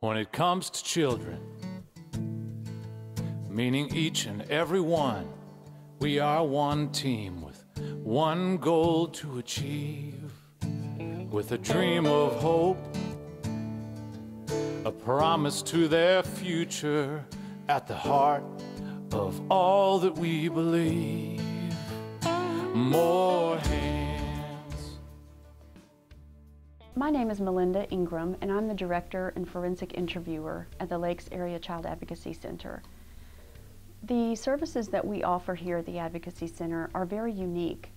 When it comes to children, meaning each and every one, we are one team with one goal to achieve, with a dream of hope, a promise to their future at the heart of all that we believe. More hands. My name is Melinda Ingram, and I'm the Director and Forensic Interviewer at the Lakes Area Child Advocacy Center. The services that we offer here at the Advocacy Center are very unique,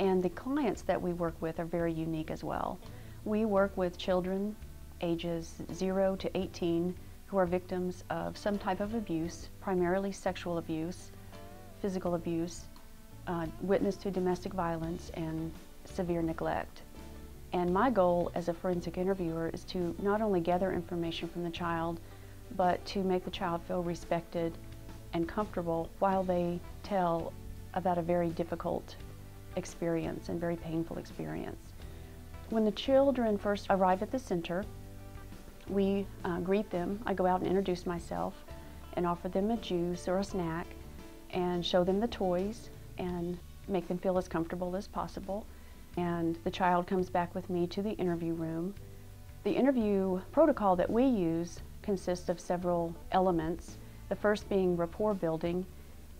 and the clients that we work with are very unique as well. We work with children ages 0 to 18 who are victims of some type of abuse, primarily sexual abuse, physical abuse, uh, witness to domestic violence, and severe neglect. And my goal as a forensic interviewer is to not only gather information from the child, but to make the child feel respected and comfortable while they tell about a very difficult experience and very painful experience. When the children first arrive at the center, we uh, greet them. I go out and introduce myself and offer them a juice or a snack and show them the toys and make them feel as comfortable as possible. And the child comes back with me to the interview room. The interview protocol that we use consists of several elements. The first being rapport building.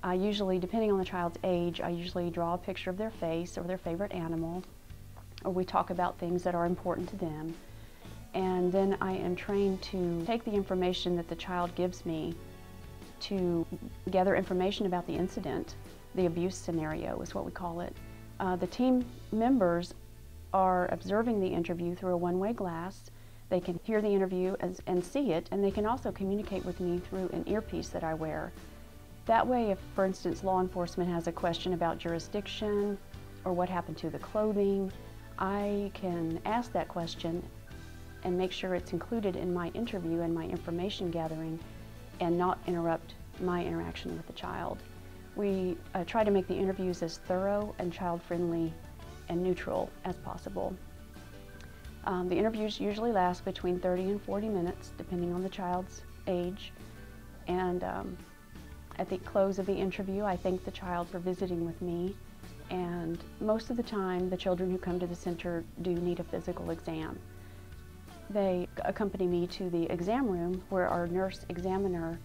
I usually, depending on the child's age, I usually draw a picture of their face or their favorite animal, or we talk about things that are important to them. And then I am trained to take the information that the child gives me to gather information about the incident the abuse scenario is what we call it. Uh, the team members are observing the interview through a one-way glass. They can hear the interview as, and see it, and they can also communicate with me through an earpiece that I wear. That way, if, for instance, law enforcement has a question about jurisdiction or what happened to the clothing, I can ask that question and make sure it's included in my interview and my information gathering and not interrupt my interaction with the child. We uh, try to make the interviews as thorough and child-friendly and neutral as possible. Um, the interviews usually last between 30 and 40 minutes, depending on the child's age. And um, at the close of the interview, I thank the child for visiting with me. And most of the time, the children who come to the center do need a physical exam. They accompany me to the exam room where our nurse examiner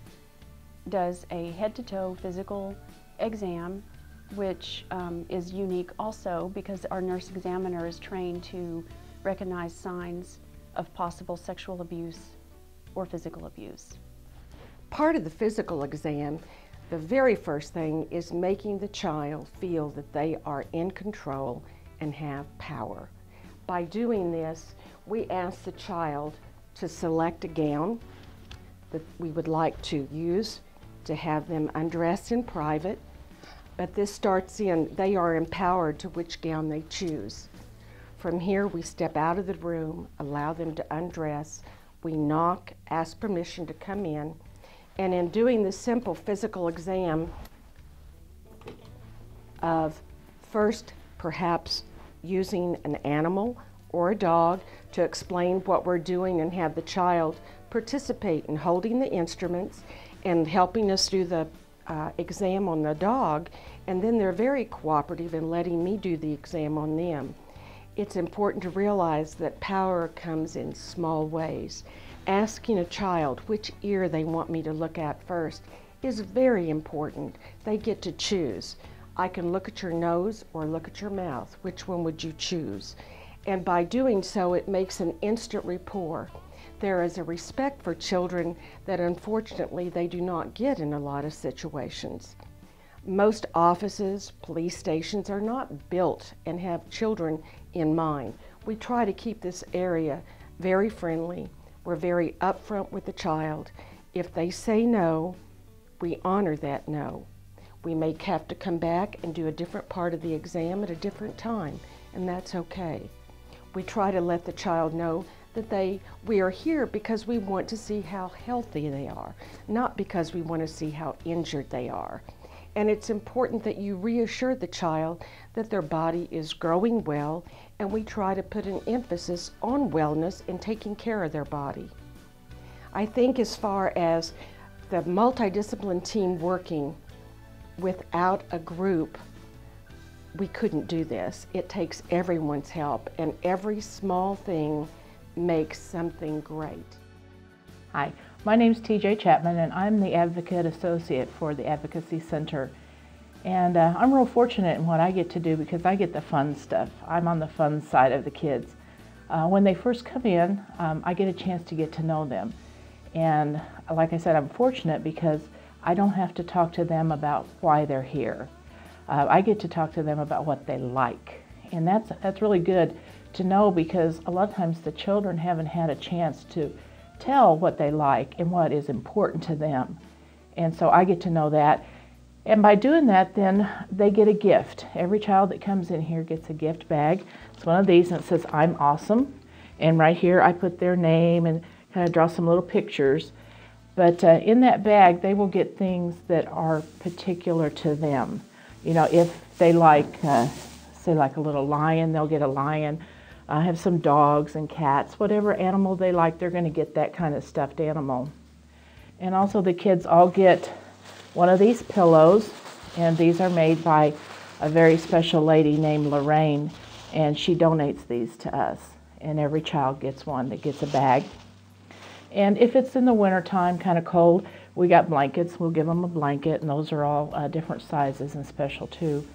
does a head-to-toe physical exam, which um, is unique also because our nurse examiner is trained to recognize signs of possible sexual abuse or physical abuse. Part of the physical exam, the very first thing is making the child feel that they are in control and have power. By doing this, we ask the child to select a gown that we would like to use to have them undress in private but this starts in, they are empowered to which gown they choose. From here, we step out of the room, allow them to undress, we knock, ask permission to come in, and in doing the simple physical exam of first perhaps using an animal or a dog to explain what we're doing and have the child participate in holding the instruments and helping us do the uh, exam on the dog, and then they're very cooperative in letting me do the exam on them. It's important to realize that power comes in small ways. Asking a child which ear they want me to look at first is very important. They get to choose. I can look at your nose or look at your mouth. Which one would you choose? And by doing so, it makes an instant rapport there is a respect for children that unfortunately they do not get in a lot of situations. Most offices, police stations are not built and have children in mind. We try to keep this area very friendly. We're very upfront with the child. If they say no, we honor that no. We may have to come back and do a different part of the exam at a different time, and that's okay. We try to let the child know that they we are here because we want to see how healthy they are, not because we want to see how injured they are. And it's important that you reassure the child that their body is growing well, and we try to put an emphasis on wellness and taking care of their body. I think as far as the multidiscipline team working without a group, we couldn't do this. It takes everyone's help, and every small thing makes something great. Hi, my name is TJ Chapman, and I'm the Advocate Associate for the Advocacy Center. And uh, I'm real fortunate in what I get to do because I get the fun stuff. I'm on the fun side of the kids. Uh, when they first come in, um, I get a chance to get to know them. And like I said, I'm fortunate because I don't have to talk to them about why they're here. Uh, I get to talk to them about what they like. And that's, that's really good to know because a lot of times the children haven't had a chance to tell what they like and what is important to them. And so I get to know that. And by doing that, then they get a gift. Every child that comes in here gets a gift bag. It's one of these and it says, I'm awesome. And right here I put their name and kind of draw some little pictures. But uh, in that bag, they will get things that are particular to them. You know, if they like, uh, say, like a little lion, they'll get a lion. I have some dogs and cats, whatever animal they like, they're going to get that kind of stuffed animal. And also, the kids all get one of these pillows, and these are made by a very special lady named Lorraine, and she donates these to us. And every child gets one that gets a bag. And if it's in the wintertime, kind of cold, we got blankets. We'll give them a blanket, and those are all uh, different sizes and special too.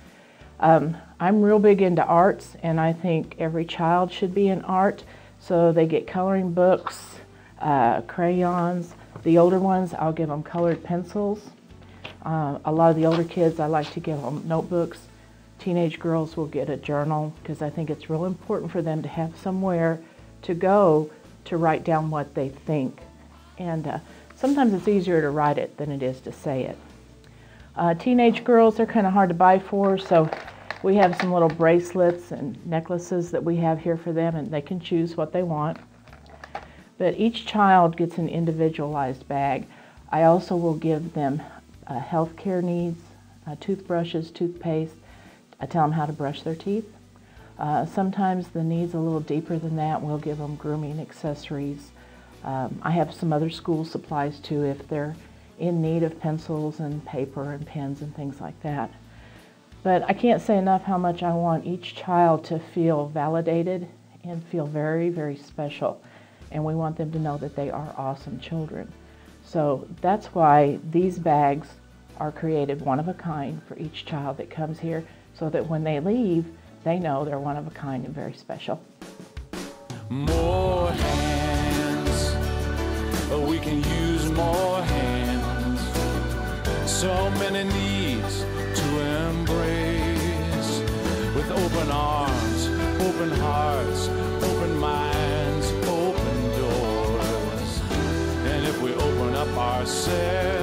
Um, I'm real big into arts, and I think every child should be in art. So they get coloring books, uh, crayons. The older ones, I'll give them colored pencils. Uh, a lot of the older kids, I like to give them notebooks. Teenage girls will get a journal because I think it's real important for them to have somewhere to go to write down what they think. And uh, sometimes it's easier to write it than it is to say it. Uh, teenage girls they're kind of hard to buy for, so we have some little bracelets and necklaces that we have here for them, and they can choose what they want. But each child gets an individualized bag. I also will give them uh, health care needs, uh, toothbrushes, toothpaste. I tell them how to brush their teeth. Uh, sometimes the needs a little deeper than that. We'll give them grooming accessories. Um, I have some other school supplies too if they're in need of pencils and paper and pens and things like that. But I can't say enough how much I want each child to feel validated and feel very, very special. And we want them to know that they are awesome children. So that's why these bags are created one of a kind for each child that comes here so that when they leave, they know they're one of a kind and very special. More hands, we can use more hands. So many needs open arms, open hearts, open minds, open doors. And if we open up ourselves,